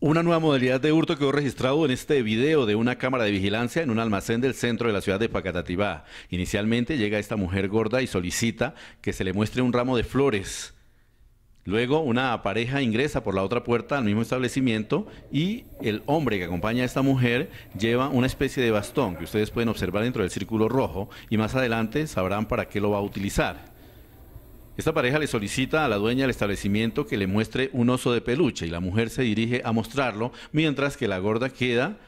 Una nueva modalidad de hurto quedó registrado en este video de una cámara de vigilancia en un almacén del centro de la ciudad de Pacatativá. Inicialmente llega esta mujer gorda y solicita que se le muestre un ramo de flores. Luego una pareja ingresa por la otra puerta al mismo establecimiento y el hombre que acompaña a esta mujer lleva una especie de bastón que ustedes pueden observar dentro del círculo rojo y más adelante sabrán para qué lo va a utilizar. Esta pareja le solicita a la dueña del establecimiento que le muestre un oso de peluche y la mujer se dirige a mostrarlo, mientras que la gorda queda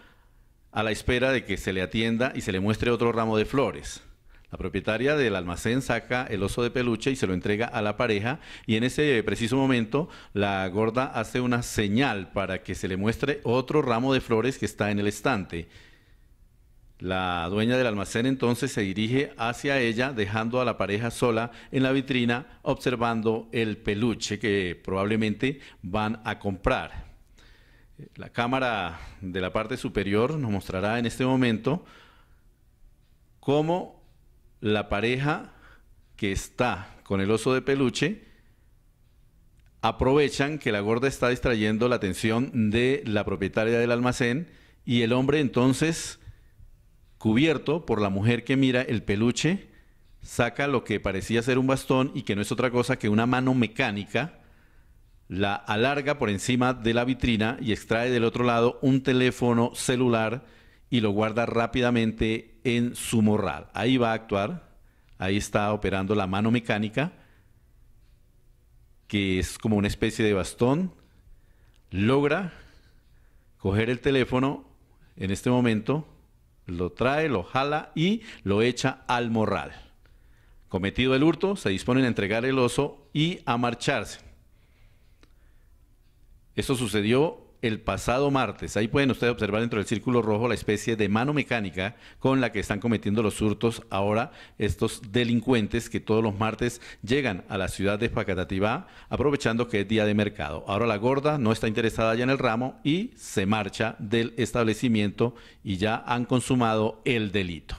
a la espera de que se le atienda y se le muestre otro ramo de flores. La propietaria del almacén saca el oso de peluche y se lo entrega a la pareja y en ese preciso momento la gorda hace una señal para que se le muestre otro ramo de flores que está en el estante. La dueña del almacén entonces se dirige hacia ella, dejando a la pareja sola en la vitrina, observando el peluche que probablemente van a comprar. La cámara de la parte superior nos mostrará en este momento cómo la pareja que está con el oso de peluche aprovechan que la gorda está distrayendo la atención de la propietaria del almacén y el hombre entonces cubierto por la mujer que mira el peluche, saca lo que parecía ser un bastón y que no es otra cosa que una mano mecánica, la alarga por encima de la vitrina y extrae del otro lado un teléfono celular y lo guarda rápidamente en su morral. Ahí va a actuar, ahí está operando la mano mecánica, que es como una especie de bastón, logra coger el teléfono en este momento, lo trae, lo jala y lo echa al morral. Cometido el hurto, se disponen a entregar el oso y a marcharse. Eso sucedió el pasado martes. Ahí pueden ustedes observar dentro del círculo rojo la especie de mano mecánica con la que están cometiendo los hurtos ahora estos delincuentes que todos los martes llegan a la ciudad de Pacatativá aprovechando que es día de mercado. Ahora la gorda no está interesada ya en el ramo y se marcha del establecimiento y ya han consumado el delito.